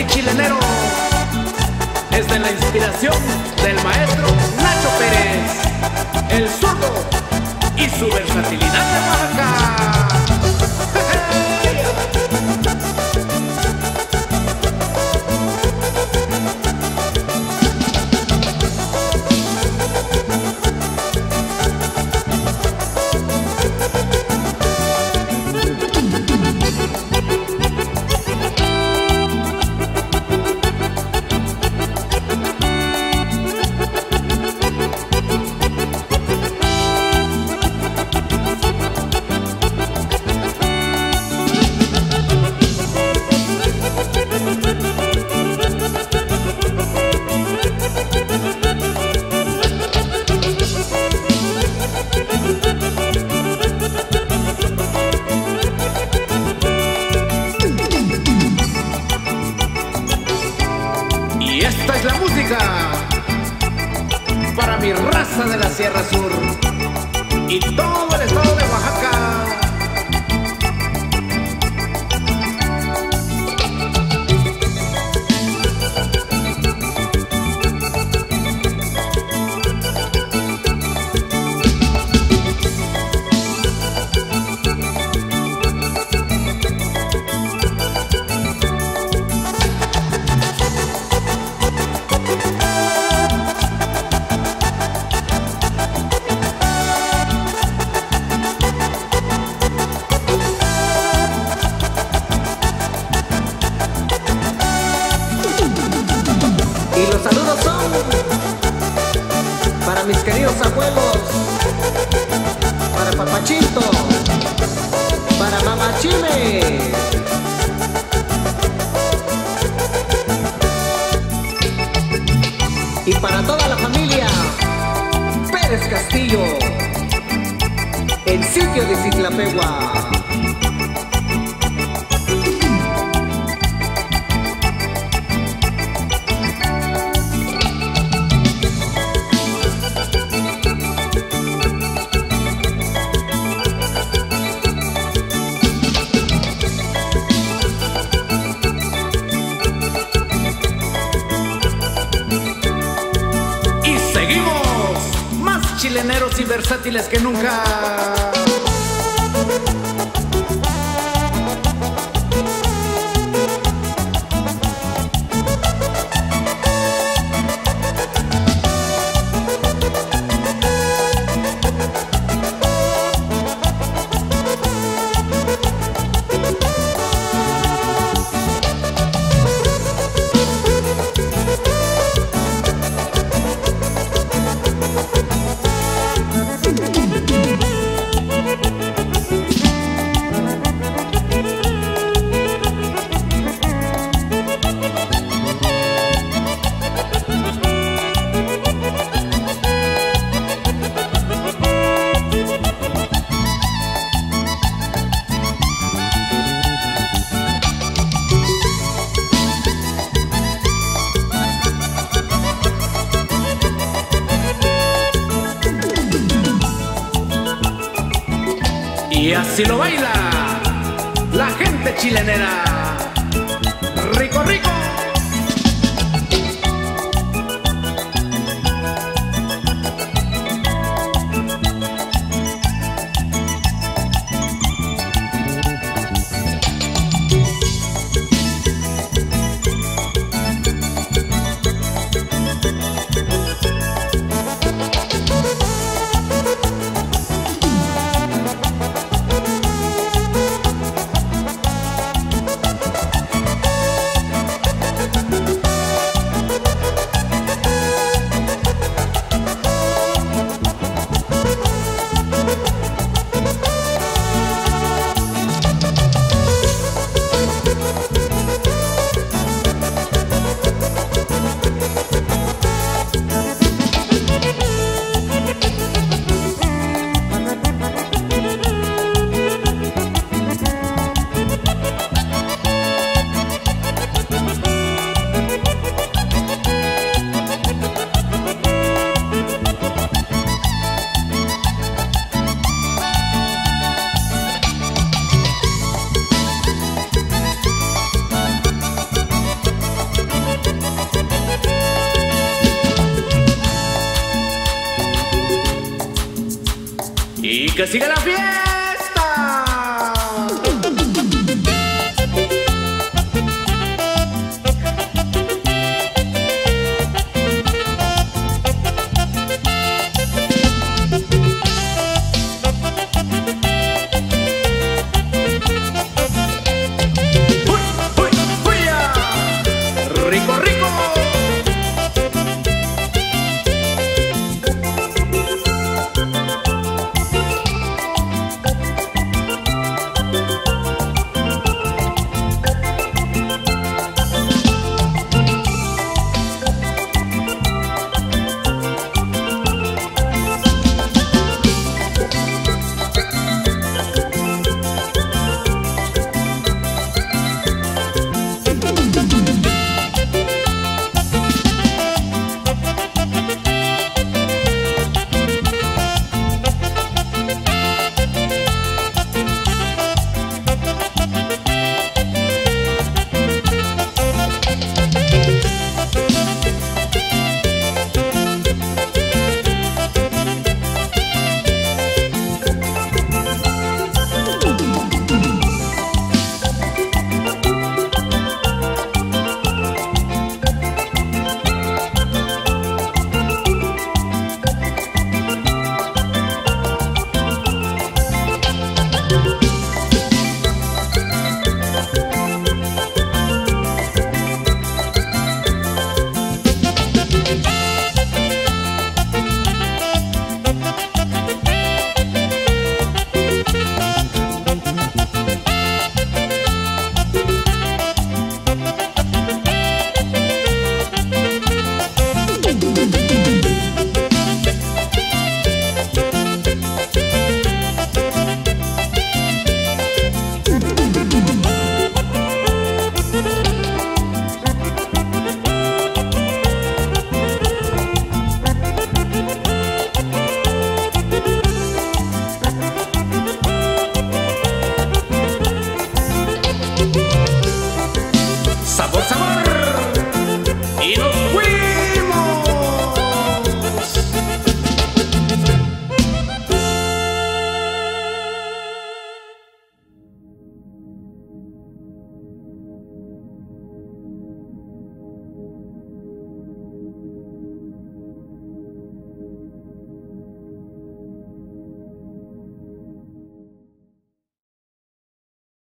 Popurrí chilenero es de la inspiración del maestro Nacho Pérez, el zurdo y su versatilidad de Oaxaca. para mi raza de la Sierra Sur. Y todo Y los saludos son para mis queridos abuelos, para Papachito, para Mamachime. Y para toda la familia Pérez Castillo, el sitio de Ciclapegua. Chileneros y versátiles que nunca. Y así lo baila la gente chilenera. Rico, rico. y que siga la fiesta.